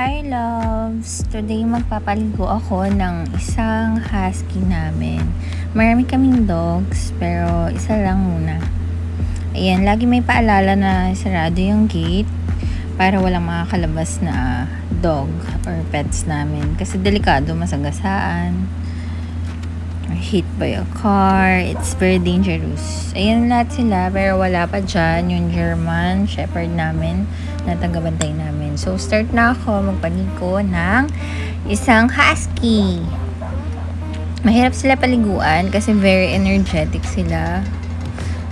Hi loves! Today magpapaligo ako ng isang husky namin. Marami kaming dogs, pero isa lang muna. Ayan, lagi may paalala na sarado yung gate para walang makakalabas na dog or pets namin. Kasi delikado, masagasaan, hit by a car, it's very dangerous. Ayan lahat sila, pero wala pa dyan yung German Shepherd namin na tagabantay namin. So, start na ako magpaligo ng isang husky. Mahirap sila paliguan kasi very energetic sila.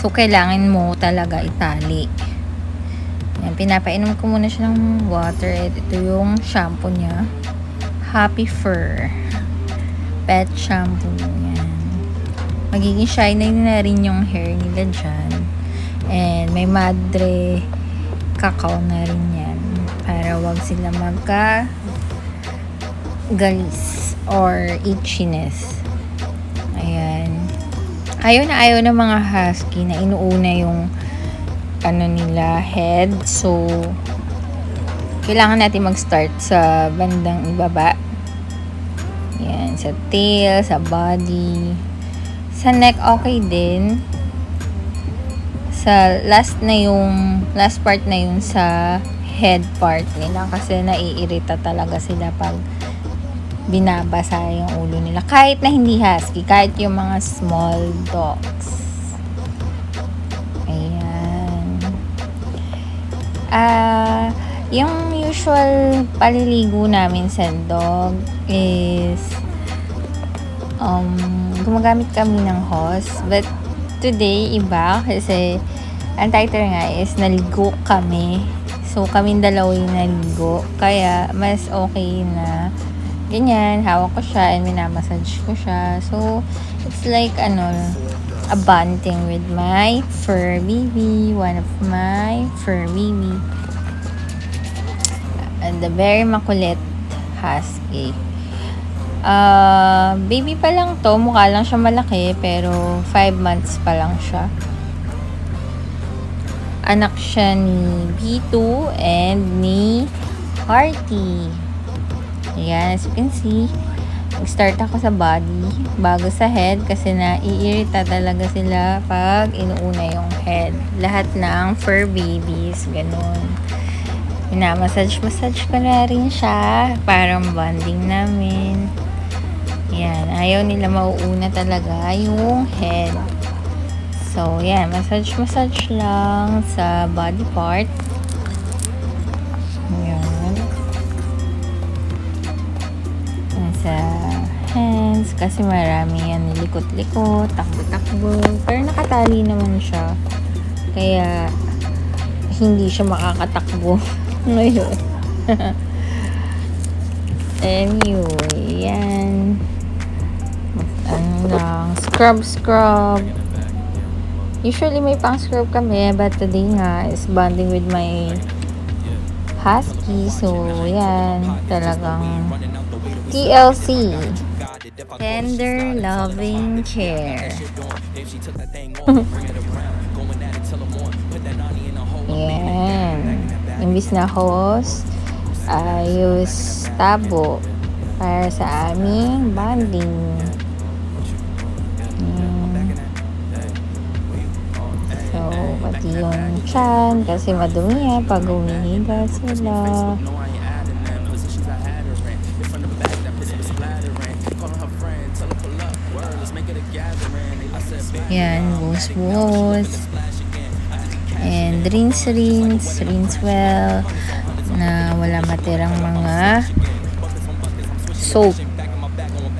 So, kailangan mo talaga itali. Yan, pinapainom ko muna siya ng water. Ito yung shampoo niya. Happy Fur. Pet shampoo. Yan. Magiging shiny na rin yung hair nila dyan. And may madre kakao na rin yan para wag sila magka galis or itchiness. Ayan. Ayaw na ayaw ng mga husky na inuuna yung ano nila head. So kailangan natin mag start sa bandang ibaba. Yan sa tail sa body. Sa neck okay din. Sa last na yung last part na yung sa head part nila kasi naiirita talaga sila pag binabasa yung ulo nila kahit na hindi husky kahit yung mga small dogs ayan uh, yung usual paliligo namin sa dog is um, gumagamit kami ng hose but today, iba. Kasi, ang title nga is, naligo kami. So, kami dalawa yung naligo. Kaya, mas okay na, ganyan, hawak ko siya and minamassage ko siya. So, it's like, ano, a bonding with my fur baby. One of my fur baby. And the very makulit husky. Uh, baby pa lang to. Mukha lang siya malaki. Pero 5 months pa lang siya. Anak siya ni B2 and ni Hearty. Ayan, as you can see. Nag-start ako sa body bago sa head kasi naiirita talaga sila pag inuuna yung head. Lahat ng fur babies, ganun. Minamassage-massage ko na rin siya. Parang bonding namin. Yan, ayaw nila mauuna talaga yung head. So, yan, massage-massage lang sa body part. Yan. Sa hands, kasi marami yan nilikot-likot, takbo-takbo. Pero nakatali naman siya. Kaya, hindi siya makakatakbo ngayon. anyway, yan ano lang, scrub scrub. Usually may pang scrub kami, but today nga is bonding with my husky. So, yan, talagang TLC. Tender loving care. yan. Imbis na host, I use tabo para sa aming bonding. Yung chan kasi madumi yan pag humihiga sila. Yan buhos buhos and rinse rinse rinse well na wala matirang mga soap.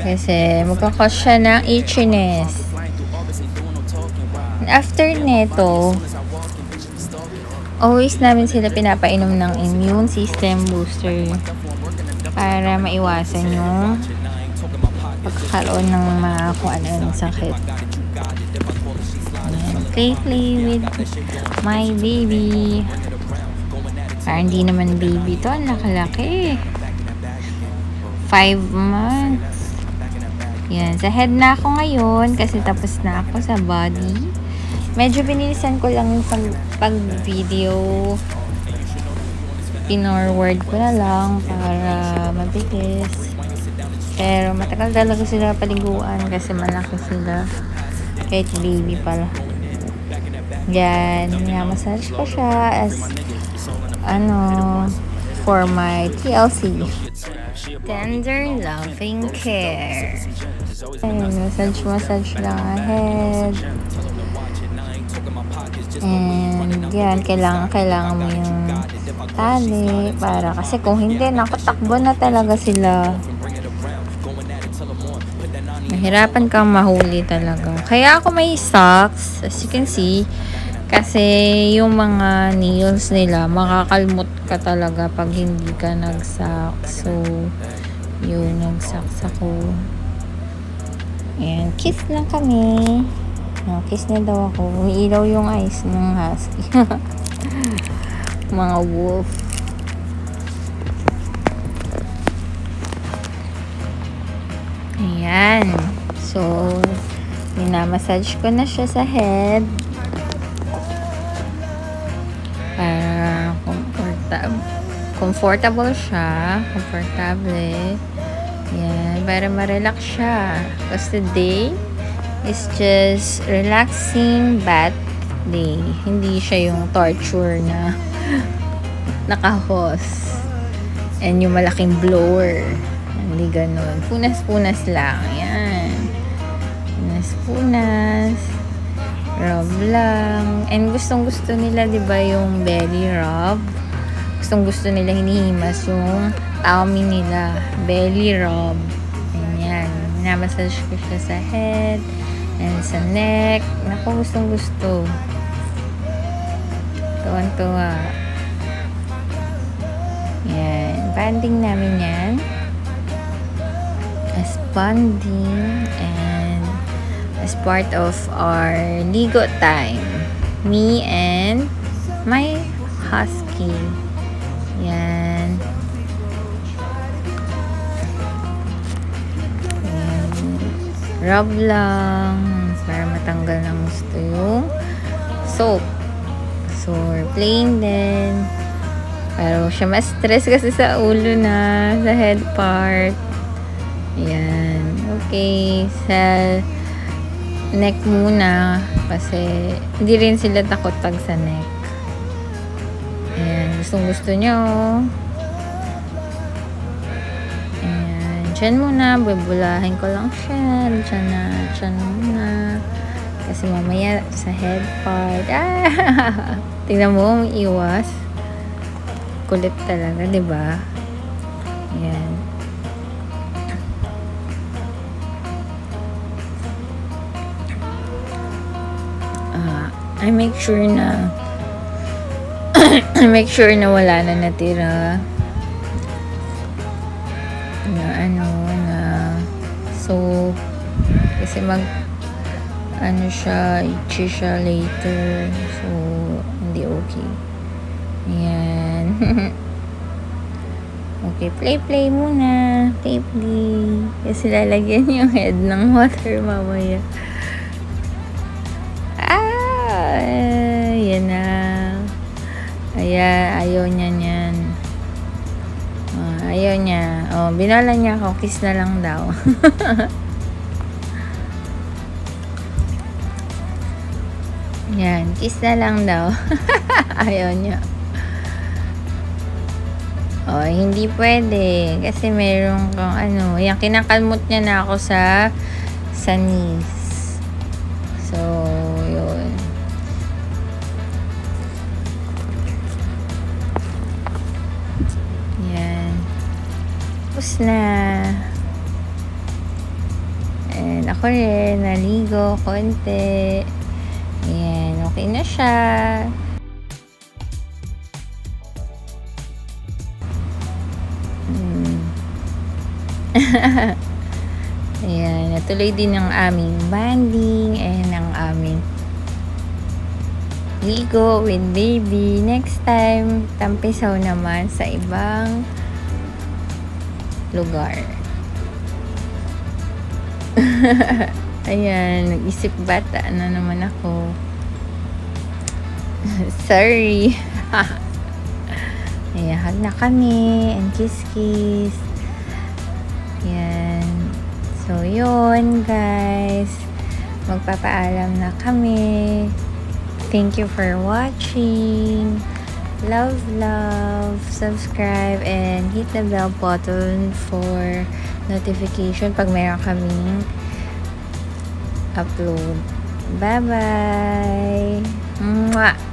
Kasi magkakos siya ng itchiness. After neto, always namin sila pinapainom ng immune system booster para maiwasan yung pagkakaroon ng mga kung ano sakit. Play with my baby. Parang hindi naman baby to. Ang laki-laki. 5 months. Yan. Sa head na ako ngayon kasi tapos na ako sa body. Medyo binilisan ko lang yung pag, pag video pinorward ko na lang para mabilis. Pero matagal talaga sila paliguan kasi malaki sila. Kahit baby pala. Yan, massage ko siya as ano for my TLC. Tender loving care. Ayun, massage massage lang ahead. And yan, kailangan, kailangan mo yung tali para kasi kung hindi, nakatakbo na talaga sila. Mahirapan kang mahuli talaga. Kaya ako may socks, as you can see, kasi yung mga nails nila, makakalmot ka talaga pag hindi ka nag-socks. So, yun, nag-socks ako. And kiss lang kami. No, kiss niya daw ako. Umiilaw yung eyes ng husky. Mga wolf. Ayan. So, minamassage ko na siya sa head. Para comfortable, comfortable siya. Comfortable. Yan. Para ma-relax siya. Because today is just relaxing bath day. Hindi siya yung torture na nakahos. And yung malaking blower. Hindi ganun. Punas-punas lang. Yan. Punas-punas. Rub lang. And gustong-gusto nila, di ba, yung belly rub. Gustong-gusto nila hinihimas yung tummy nila. Belly rub. Minamassage ko siya sa head. And sa neck. Naku, gustong-gusto. Tuwan-tuwa. Yan. Banding namin yan as bonding and as part of our ligo time. Me and my husky. Yan. Rub lang para matanggal ng gusto yung soap. So, playing din. Pero siya mas stress kasi sa ulo na, sa head part. Ayan. Okay. Sa neck muna. Kasi hindi rin sila takot pag sa neck. Ayan. Gustong gusto nyo. Diyan muna. Bubulahin ko lang siya. Diyan na. Diyan muna. Kasi mamaya sa head part. Ah! Tingnan mo. Iwas. Kulit talaga. ba diba? Ayan. I make sure na I make sure na wala na natira na ano na so kasi mag ano siya itchy siya later so hindi okay. Ayan. Okay play play muna. Play play. Kasi lalagyan yung head ng water mamaya. Ayan na. Ayan, ayaw niya niyan. Ayaw niya. Oh, binala niya ako. Kiss na lang daw. Yan, kiss na lang daw. ayaw niya. Oh, hindi pwede. Kasi meron kang ano. Yan, kinakalmot niya na ako sa sa knees. Na. And ako rin, naligo, konti. Ayan, okay na siya. Hmm. Ayan, natuloy din ang aming banding and ang aming ligo with baby. Next time, tampisaw naman sa ibang lugar. Ayan, nag-isip bata na naman ako. Sorry. Ayan, hug na kami. And kiss-kiss. Ayan. So, yun, guys. Magpapaalam na kami. Thank you for watching. Love, love. Subscribe and hit the bell button for notification pag mayroon kaming upload. Bye-bye! Mwah!